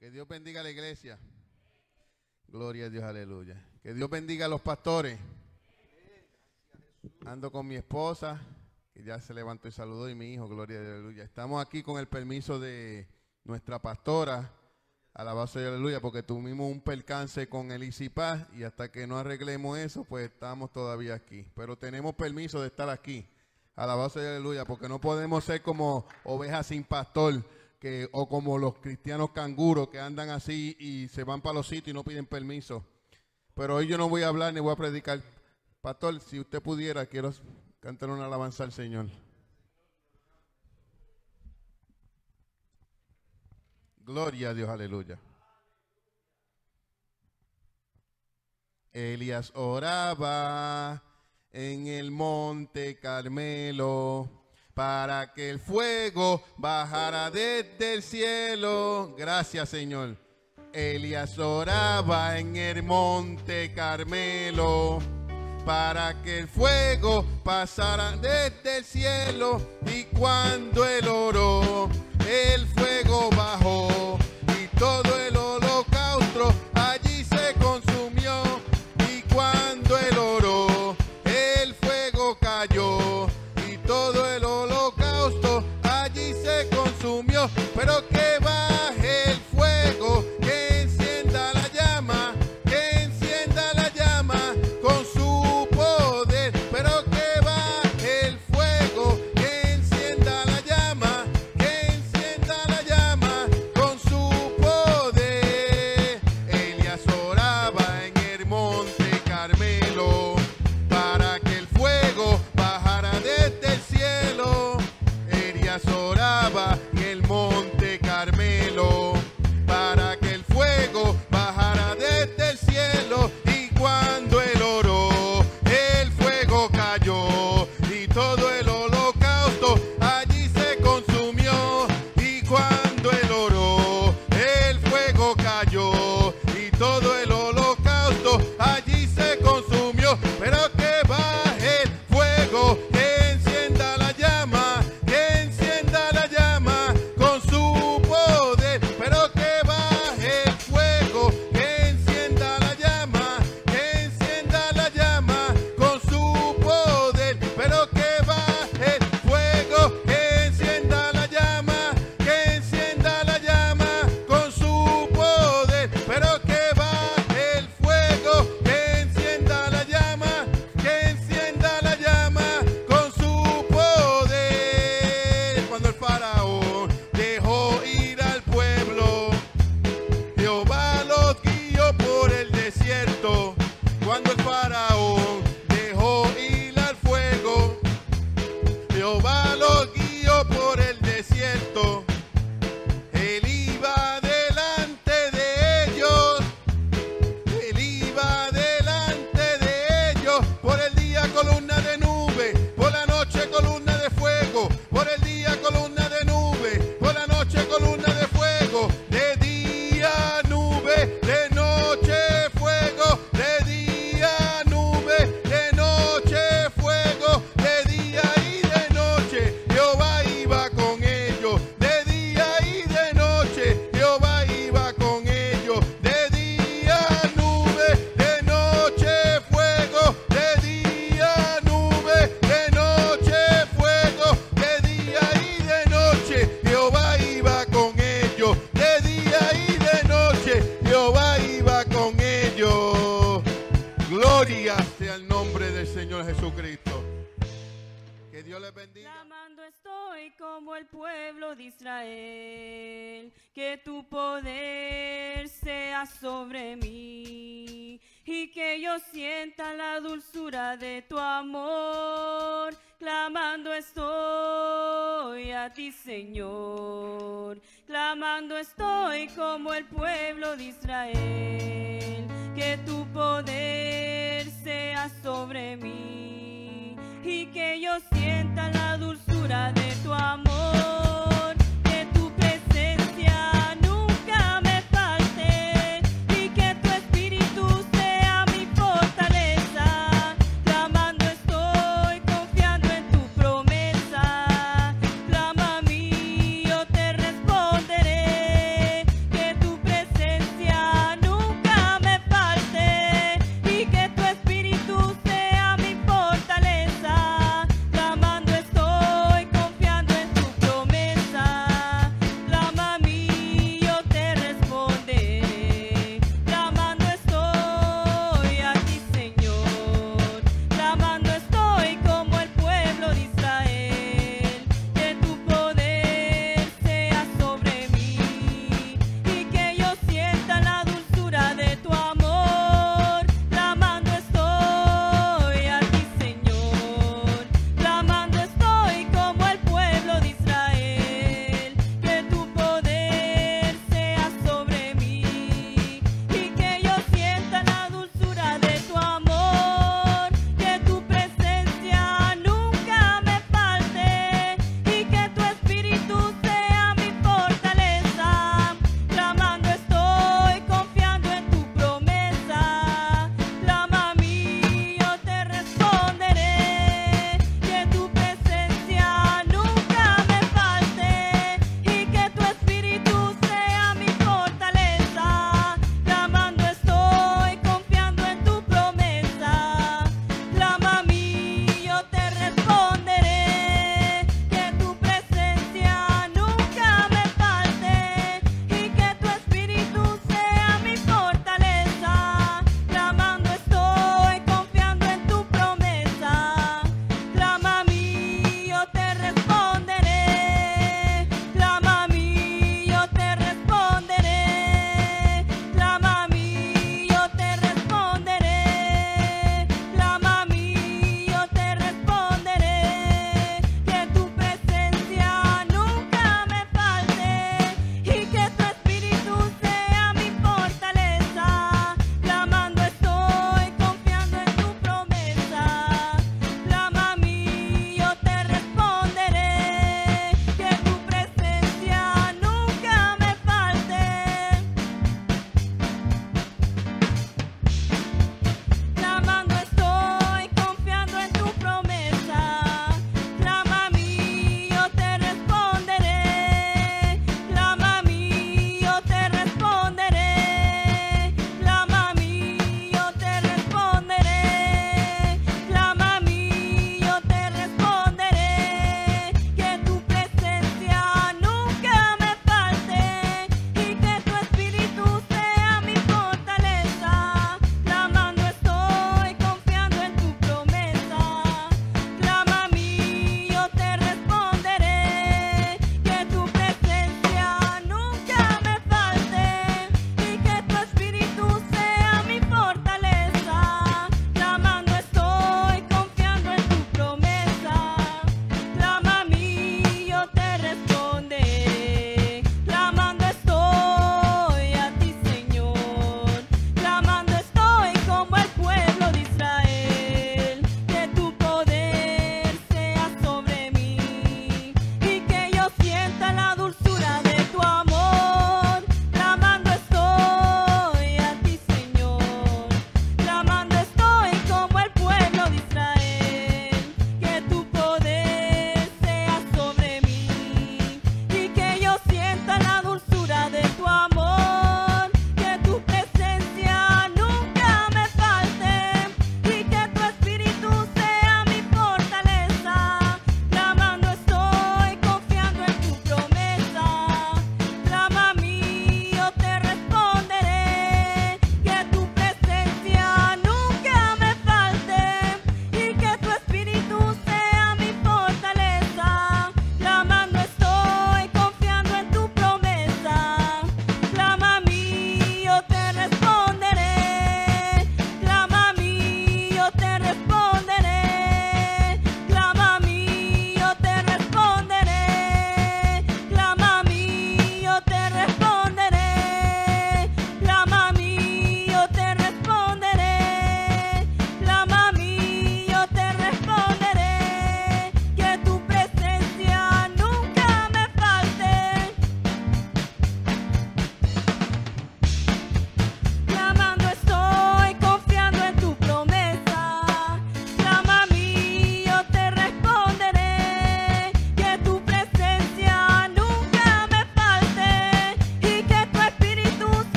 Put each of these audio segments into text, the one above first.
Que Dios bendiga a la iglesia. Gloria a Dios, aleluya. Que Dios bendiga a los pastores. Ando con mi esposa, que ya se levantó y saludó, y mi hijo, gloria a Dios, aleluya. Estamos aquí con el permiso de nuestra pastora, alabado y aleluya, porque tuvimos un percance con el Isipaz y hasta que no arreglemos eso, pues estamos todavía aquí. Pero tenemos permiso de estar aquí. Alabado y aleluya, porque no podemos ser como ovejas sin pastor o como los cristianos canguros que andan así y se van para los sitios y no piden permiso. Pero hoy yo no voy a hablar ni voy a predicar. Pastor, si usted pudiera, quiero cantar una alabanza al Señor. Gloria a Dios, aleluya. Elías oraba en el monte Carmelo para que el fuego bajara desde el cielo. Gracias, Señor. Elías oraba en el monte Carmelo para que el fuego pasara desde el cielo y cuando él oró, el fuego bajó y todo el cuando el faraón dejó ir al fuego. Jehová los guió por el desierto. Él iba delante de ellos. Él iba delante de ellos. Por el día columna de nube, por la noche columna de fuego, por el día columna de Israel, que tu poder sea sobre mí y que yo sienta la dulzura de tu amor. Clamando estoy a ti, Señor, clamando estoy como el pueblo de Israel, que tu poder sea sobre mí y que yo sienta la dulzura de tu amor,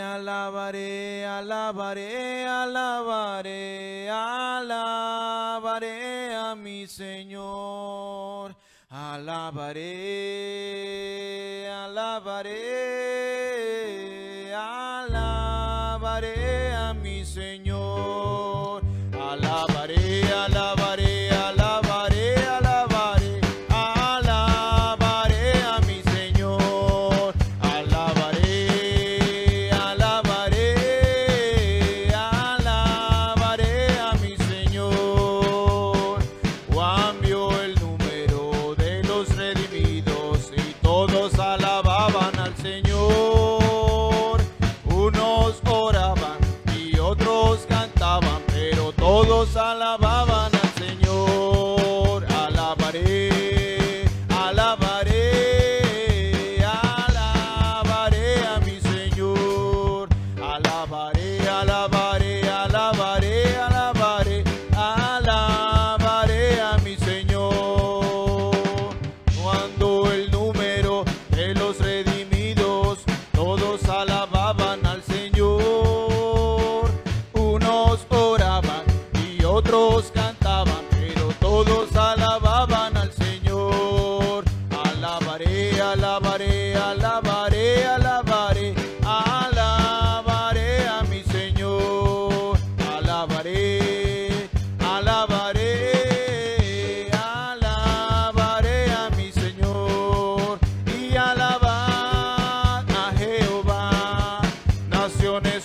alabaré, alabaré, alabaré, alabaré, a mi Señor. Alabaré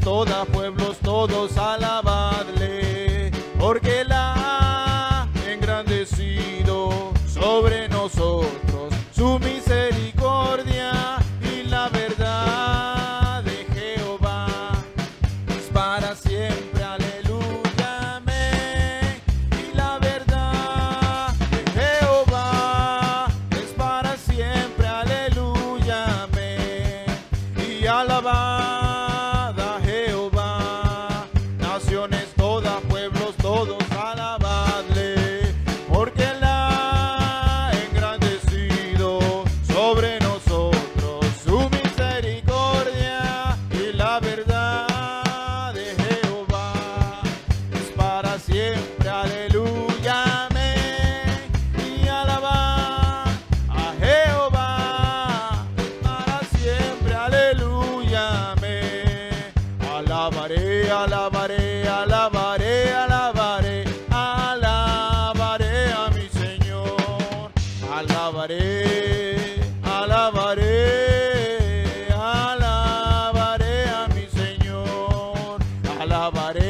todas, pueblos todos, alabadle, porque la Aleluya, me y alabar a Jehová para siempre. Aleluya, me alabaré, alabaré, alabaré, alabaré, alabaré a mi Señor, alabaré, alabaré, alabaré a mi Señor, alabaré.